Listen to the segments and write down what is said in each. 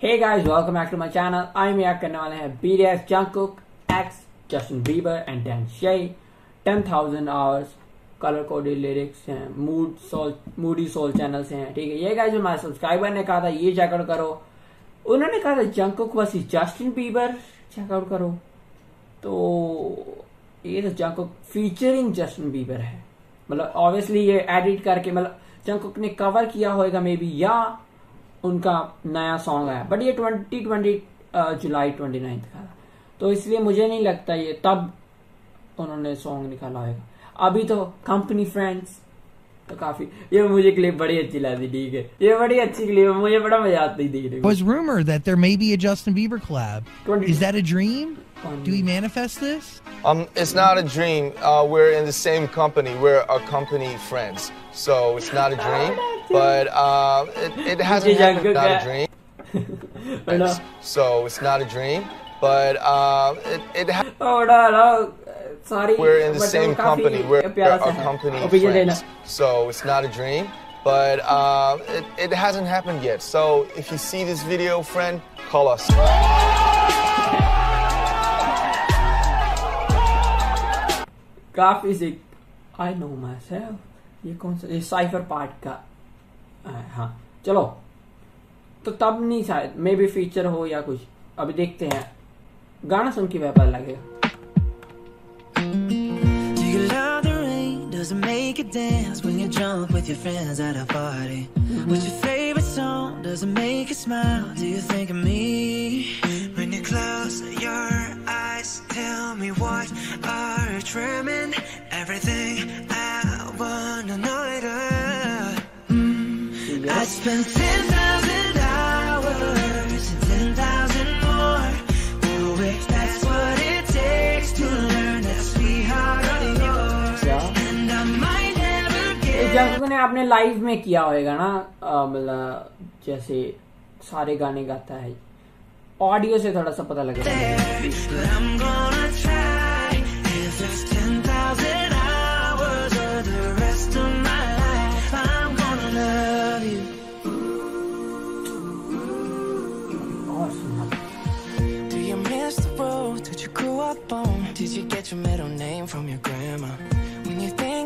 Hey guys, welcome back to my channel. I'm करने वाले हैं BTS Jungkook, X, Justin Bieber and Dan Shay. 10,000 hours colour coded lyrics हैं mood soul moody soul channel हैं ठीक है ये guys हमारे सब्सक्राइबर ने कहा था ये चेकआउट करो उन्होंने कहा था Jungkook versus Justin Bieber check out करो तो ये तो जंकुक फीचरिंग जस्टिन बीबर है मतलब ऑब्वियसली ये एडिट करके मतलब जंकुक ने कवर किया होगा मे बी या उनका नया सॉन्ग आया। बट ये twenty twenty July twenty ninth का था। तो इसलिए मुझे नहीं लगता ये तब उन्होंने सॉन्ग निकाला होगा। अभी तो company friends तो काफी ये मुझे क्लिप बड़ी अच्छी लगती ठीक है ये बड़ी अच्छी क्लिप है मुझे बड़ा मजा आता है देखने was rumor that there may be a Justin Bieber collab. Is that a dream? Do we manifest this? Um, it's not a dream. Uh, we're in the same company. We're a company friends, so it's not a dream. But uh, it, it hasn't happened. Not a dream. so it's not a dream. But uh, it, it ha- oh no no Sorry we're in the same company. We're, a company Opinion friends, so it's not a dream. But uh, it, it hasn't happened yet. So if you see this video, friend, call us. काफ़ी से I know my self ये कौन सा ये cipher part का हाँ चलो तो तब नहीं शायद मे बी फीचर हो या कुछ अभी देखते हैं गाना सुन के व्यापार लगेगा Does it make you dance when you jump with your friends at a party? What's your favorite song? Does it make you smile? Do you think of me? When you close your eyes, tell me what are you dreaming? Everything I wanna know it. Mm. I spent 10,000 Jungkook ने आपने live में किया होगा ना मतलब जैसे सारे गाने गाता है ऑडियो से थोड़ा सा पता लगेगा there, but I'm gonna try. If it's 10,000 hours or the rest of my life, I'm gonna love you. और सुनना Do you miss the road that you grew up on? Did you get your middle name from your grandma? When you think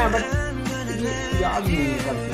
गाना कहीं सुना है but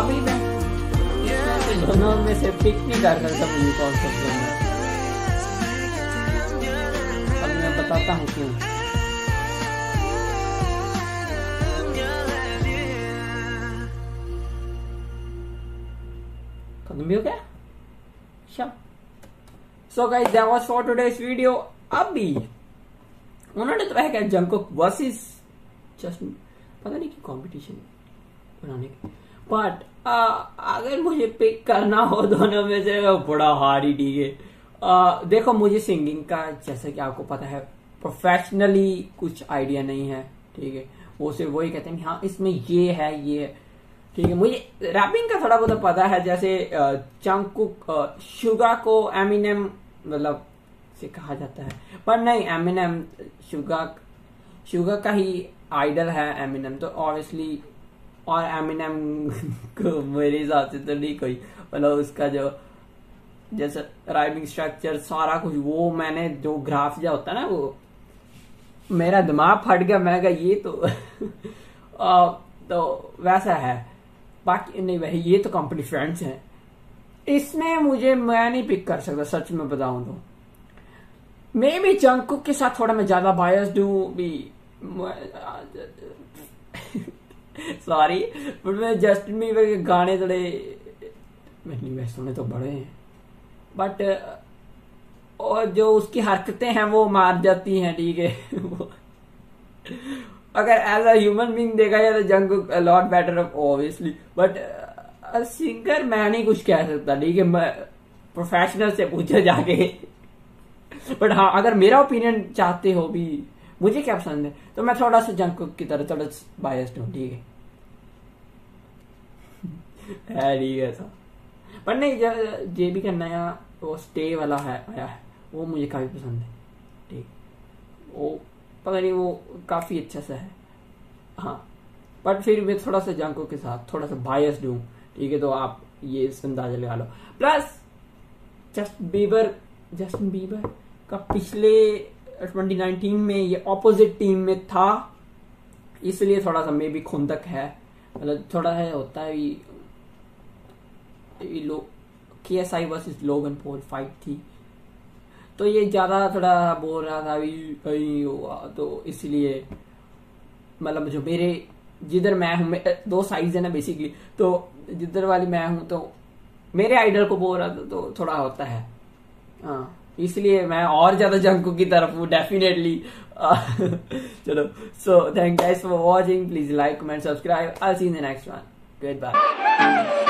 अभी मैं दोनों में से पिक नहीं कर सकता मुझे कौन सा अब मैं बताता हूँ क्यों। खत्म भी हो गया? अच्छा। So guys that was for today's video अभी उन्होंने तो क्या जंकुक वर्सेस जस्ट पता नहीं कि कंपटीशन बनाने की। बट अगर मुझे पिक करना हो दोनों में से बड़ा हार्ड ही ठीक है देखो मुझे सिंगिंग का, जैसा कि आपको पता है प्रोफेशनली कुछ आइडिया नहीं है, ठीक है। वो सिर्फ़ वही कहते हैं हाँ इसमें ये है ये। है ठीक है मुझे रैपिंग का थोड़ा बहुत पता है जैसे चंकुक शुगा को एमिनेम मतलब से कहा जाता है। पर नहीं एमिनम शुगा शुगर का ही आइडल है एमिनम तो ऑब्वियसली और एमिनम को मेरे हिसाब से तो नहीं कोई मतलब उसका जो जैसे राइमिंग स्ट्रक्चर सारा कुछ वो मैंने जो ग्राफ जो होता है ना वो मेरा दिमाग फट गया मैं कहा ये तो आ, तो वैसा है। बाकी नहीं वही ये तो कंपनी फ्रेंड्स हैं। इसमें मुझे, मैं नहीं पिक कर सकता, सच में बताऊँ तो। मे भी जंकुक के साथ थोड़ा मैं ज़्यादा बायस दू, भी सॉरी बट मैं जस्टिन बीबर के गाने थोड़े नहीं, वैसे सुने तो बड़े हैं। बट और जो उसकी हरकतें हैं, वो मार जाती हैं, ठीक है। अगर एज अ ह्यूमन बींग देखा जाए तो जंग lot better obviously but singer मैं नहीं कुछ कह सकता, ठीक है? प्रोफेशनल से पूछे जाके। बट हाँ अगर मेरा ओपिनियन चाहते हो भी, मुझे क्या पसंद है? तो मैं थोड़ा सा जंक की तरह थोड़ा बायस्ड हूँ, ठीक है? ठीक है तो पर नहीं, जेबी का नया वो स्टे वाला है, आया है, वो मुझे काफ़ी पसंद है, ठीक वो पता नहीं वो काफ़ी अच्छा सा है। हाँ बट फिर मैं थोड़ा सा जंकों के साथ थोड़ा सा बायस हूँ ठीक है तो आप ये अंदाज़ा लगा लो। Plus just Bieber Justin Bieber का पिछले 2019 में ये ऑपोजिट टीम में था, इसलिए थोड़ा सा मे भी खुंदक है। मतलब थोड़ा है, होता है के एस आई वर्सेज लोगन पोल फाइट थी। तो ये ज़्यादा थोड़ा बोल रहा था, अभी हुआ। तो इसलिए मतलब जो मेरे, जिधर मैं हूँ दो साइज़ है ना बेसिकली तो जिधर वाली मैं हूँ तो मेरे आइडल को बोल रहा था तो थोड़ा होता है। हाँ इसलिए मैं और ज़्यादा जंकू की तरफ़ हूँ डेफिनेटली चलो so thank guys for watching please like comment subscribe I see in the next one goodbye